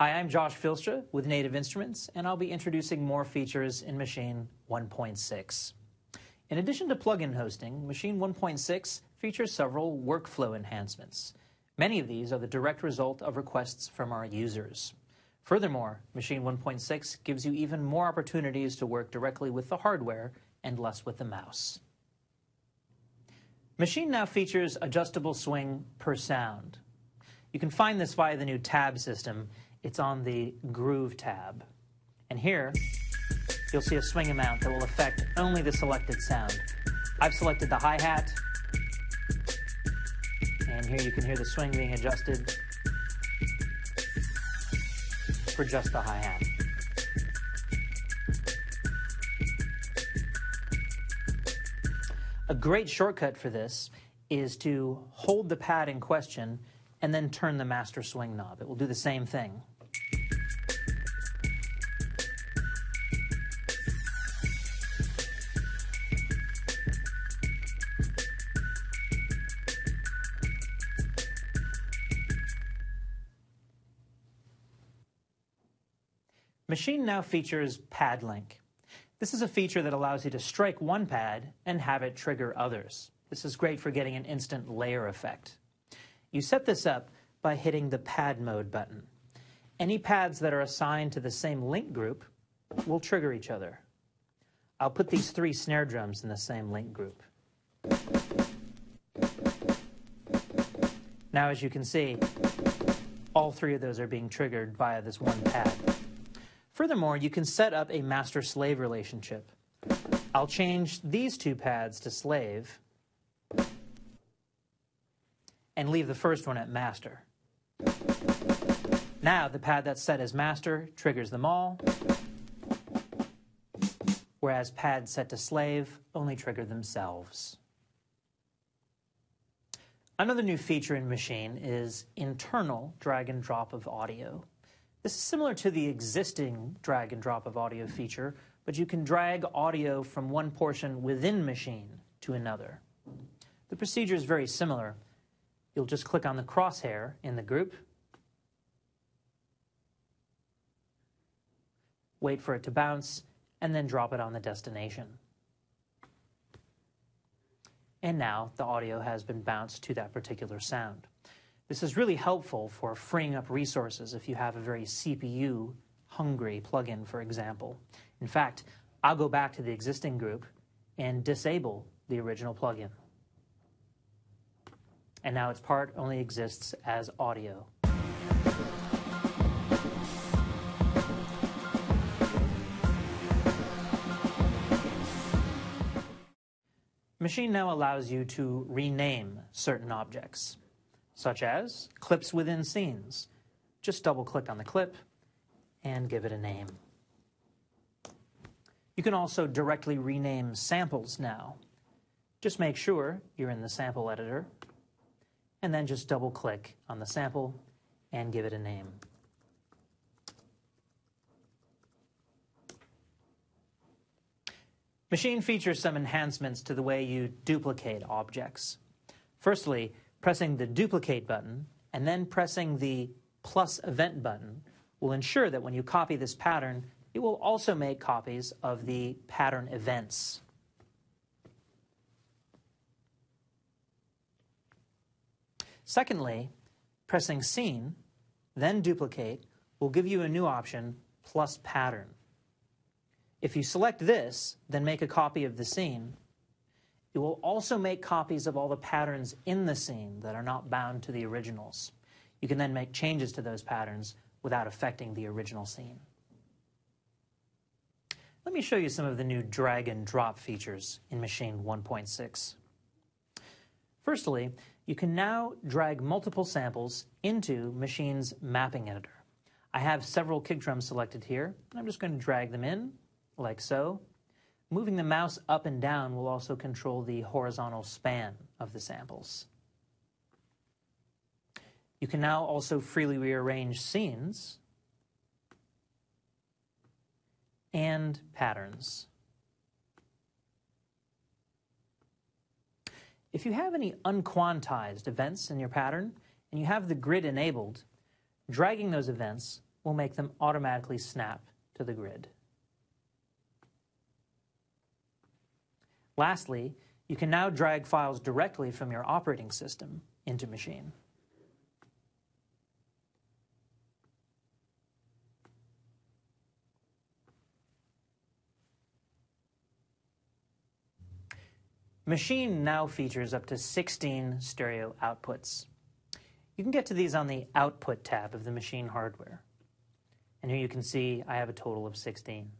Hi, I'm Josh Filstra with Native Instruments, and I'll be introducing more features in Maschine 1.6. In addition to plugin hosting, Maschine 1.6 features several workflow enhancements. Many of these are the direct result of requests from our users. Furthermore, Maschine 1.6 gives you even more opportunities to work directly with the hardware and less with the mouse. Maschine now features adjustable swing per sound. You can find this via the new tab system. It's on the Groove tab. And here, you'll see a swing amount that will affect only the selected sound. I've selected the hi-hat, and here you can hear the swing being adjusted for just the hi-hat. A great shortcut for this is to hold the pad in question and then turn the master swing knob. It will do the same thing. Maschine now features Pad Link. This is a feature that allows you to strike one pad and have it trigger others. This is great for getting an instant layer effect. You set this up by hitting the Pad Mode button. Any pads that are assigned to the same link group will trigger each other. I'll put these three snare drums in the same link group. Now, as you can see, all three of those are being triggered via this one pad. Furthermore, you can set up a master-slave relationship. I'll change these two pads to slave and leave the first one at master. Now the pad that's set as master triggers them all, whereas pads set to slave only trigger themselves. Another new feature in Maschine is internal drag and drop of audio. This is similar to the existing drag and drop of audio feature, but you can drag audio from one portion within Maschine to another. The procedure is very similar. You'll just click on the crosshair in the group, wait for it to bounce, and then drop it on the destination. And now the audio has been bounced to that particular sound. This is really helpful for freeing up resources if you have a very CPU hungry plugin, for example. In fact, I'll go back to the existing group and disable the original plugin. And now its part only exists as audio. Maschine now allows you to rename certain objects such as clips within scenes. Just double click on the clip and give it a name. You can also directly rename samples now. Just make sure you're in the sample editor and then just double click on the sample and give it a name. Maschine features some enhancements to the way you duplicate objects. Firstly, Pressing the duplicate button and then pressing the plus event button will ensure that when you copy this pattern, it will also make copies of the pattern events. Secondly, pressing scene, then duplicate, will give you a new option, plus pattern. If you select this, then make a copy of the scene, it will also make copies of all the patterns in the scene that are not bound to the originals. You can then make changes to those patterns without affecting the original scene. Let me show you some of the new drag and drop features in Maschine 1.6. Firstly, you can now drag multiple samples into Maschine's mapping editor. I have several kick drums selected here, and I'm just going to drag them in, like so, Moving the mouse up and down will also control the horizontal span of the samples. You can now also freely rearrange scenes and patterns. If you have any unquantized events in your pattern and you have the grid enabled, dragging those events will make them automatically snap to the grid. Lastly, you can now drag files directly from your operating system into Maschine. Maschine now features up to 16 stereo outputs. You can get to these on the Output tab of the Maschine hardware. And here you can see I have a total of 16.